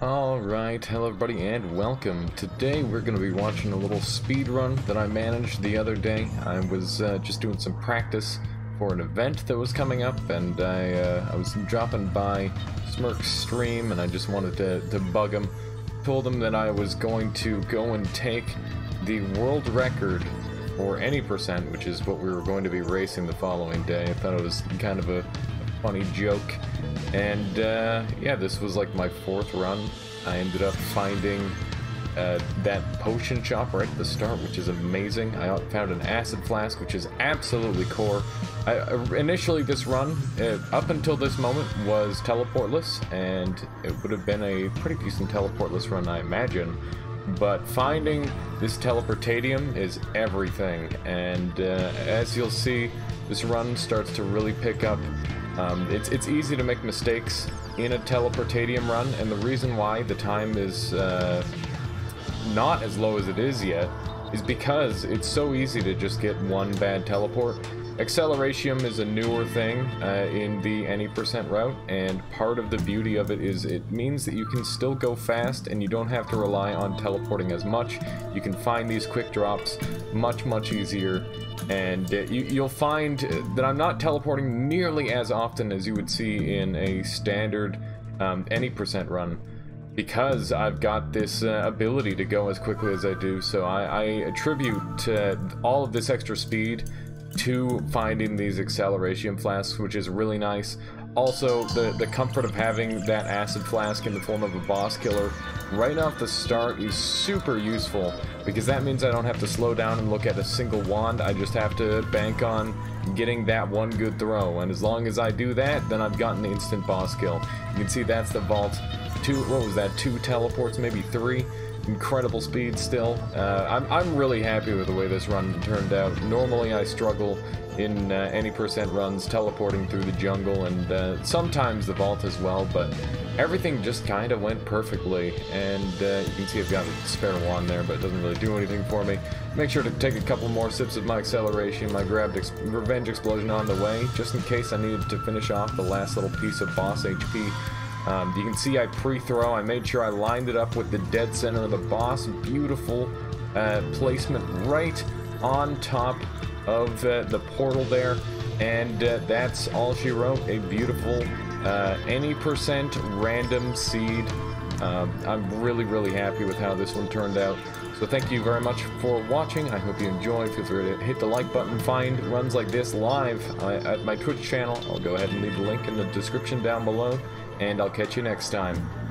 Alright, hello everybody and welcome. Today we're going to be watching a little speed run that I managed the other day. I was uh, just doing some practice for an event that was coming up and I, uh, I was dropping by Smirk's stream and I just wanted to, to bug him. Told him that I was going to go and take the world record for any percent, which is what we were going to be racing the following day. I thought it was kind of a, a funny joke. And uh, yeah, this was like my fourth run. I ended up finding uh, that potion shop right at the start, which is amazing. I found an acid flask, which is absolutely core. I, uh, initially, this run, uh, up until this moment, was teleportless, and it would have been a pretty decent teleportless run, I imagine. But finding this teleportatium is everything, and uh, as you'll see, this run starts to really pick up um, it's, it's easy to make mistakes in a teleportatium run, and the reason why the time is uh, not as low as it is yet is because it's so easy to just get one bad teleport. Acceleration is a newer thing uh, in the any percent route, and part of the beauty of it is it means that you can still go fast and you don't have to rely on teleporting as much. You can find these quick drops much, much easier, and uh, you, will find that I'm not teleporting nearly as often as you would see in a standard um, any percent run because I've got this uh, ability to go as quickly as I do, so I, I attribute uh, all of this extra speed to finding these acceleration flasks, which is really nice. Also, the, the comfort of having that acid flask in the form of a boss killer right off the start is super useful, because that means I don't have to slow down and look at a single wand, I just have to bank on getting that one good throw, and as long as I do that, then I've gotten the instant boss kill. You can see that's the vault. Two, what was that, two teleports, maybe three? Incredible speed still. Uh, I'm, I'm really happy with the way this run turned out. Normally I struggle in uh, any percent runs teleporting through the jungle and uh, sometimes the vault as well, but everything just kind of went perfectly. And uh, you can see I've got a spare wand there, but it doesn't really do anything for me. Make sure to take a couple more sips of my acceleration, my grabbed ex revenge explosion on the way, just in case I needed to finish off the last little piece of boss HP. Um, you can see I pre-throw. I made sure I lined it up with the dead center of the boss. Beautiful uh, placement right on top of uh, the portal there. And uh, that's all she wrote. A beautiful uh, any percent random seed. Um, I'm really, really happy with how this one turned out. So thank you very much for watching. I hope you enjoyed. Feel free to hit the like button. Find runs like this live uh, at my Twitch channel. I'll go ahead and leave the link in the description down below and I'll catch you next time.